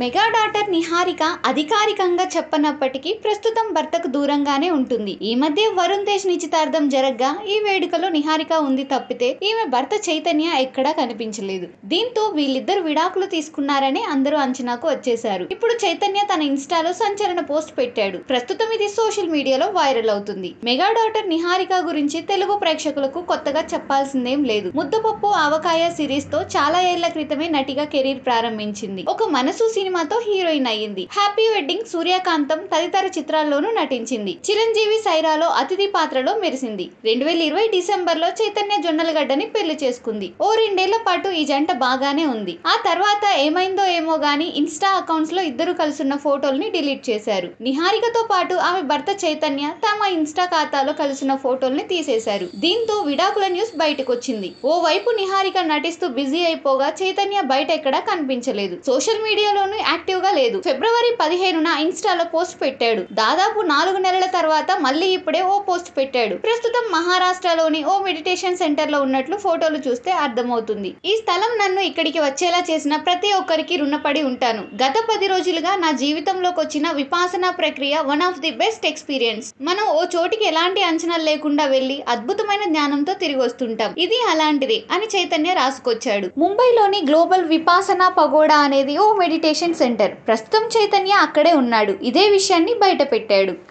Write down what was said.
Mega daughter Niharika అధికారికంగా చెప్పనప్పటికీ ప్రస్తుతం భర్తకు దూరంగానే ఉంటుంది. ఈ మధ్య వరుణ్ తేజ్ నిశ్చితార్థం జరగ్గా ఈ వేడుకలో నిహారిక ఉంది తప్పితే ఈమె భర్త చైతన్య ఎక్కడా కనిపించలేదు. దీంతో వీళ్ళిద్దరు విడాకులు తీసుకున్నారని అందరూ అంచనాకు వచ్చేశారు. ఇప్పుడు చైతన్య తన ఇన్స్టాలో సంచలన పోస్ట్ పెట్టాడు. ప్రస్తుతం ఇది సోషల్ మీడియాలో వైరల్ అవుతుంది. మెగా డాటర్ నిహారిక గురించి తెలుగు ప్రేక్షకులకు కొత్తగా చెప్పాల్సిందేం లేదు. ముద్దపప్పు ఆవకాయ సిరీస్తో చాలా ఏళ్ళ క్రితమే నటిగా కెరీర్ ప్రారంభించింది. ఒక మనసు సినిమాతో హీరోయిన్ అయ్యింది. హ్యాపీ వెడ్డింగ్ సూర్యకాంతం తదితర చిత్రాల్లోనూ నటించింది. చిరంజీవి సైరాలో అతిథి పాత్రలో మెరిసింది. రెండు వేల ఇరవై డిసెంబర్లో చైతన్య జొన్నలగడ్డని పెళ్ళి చేసుకుంది. ఓ రెండేళ్ళ పాటు ఈ జంట బాగానే ఉంది. ఆ తర్వాత ఏమైందో ఏమో గాని ఇన్స్టా అకౌంట్స్లో ఇద్దరు కలుసున్న ఫోటోల్ని డిలీట్ చేశారు. నిహారికతో పాటు ఆమె భర్త చైతన్య తమ ఇన్స్టా ఖాతాలో కలిసిన ఫోటోల్ని తీసేశారు. దీంతో విడాకుల న్యూస్ బయటకొచ్చింది. ఓ వైపు నిహారిక నటిస్తూ బిజీ అయిపోగా చైతన్య బయట ఎక్కడా కనిపించలేదు. సోషల్ మీడియాలోనూ యాక్టివ్గా లేదు. ఫిబ్రవరి పదిహేనున ఇన్స్టాలో పోస్ట్ పెట్టాడు. దాదాపు నాలుగు నెలల తర్వాత మళ్ళీ ఇప్పుడే ఓ పోస్ట్ పెట్టాడు. ప్రస్తుతం మహారాష్ట్రలోని ఓ మెడిటేషన్ సెంటర్లో ఉన్నట్లు ఫోటోలు చూస్తే అర్థమవుతుంది. ఈ స్థలం నన్ను ఇక్కడికి వచ్చేలా చేసిన ప్రతి ఒక్కరికి రుణపడి ఉంటాను. గత పది రోజులుగా నా జీవితంలోకి వచ్చిన విపాసన ప్రక్రియ one of the best experience. మనం ఓ చోటికి ఎలాంటి అంచనాలు లేకుండా వెళ్ళి అద్భుతమైన జ్ఞానంతో తిరిగి వస్తుంటాం. ఇది అలాంటిది అని చైతన్య రాసుకొచ్చాడు. ముంబైలోని గ్లోబల్ విపాసన పగోడా అనేది ఓ మెడిటేషన్ సెంటర్. ప్రస్తుతం చైతన్య అక్కడే ఉన్నాడు. ఇదే విషయాన్ని బయట పెట్టాడు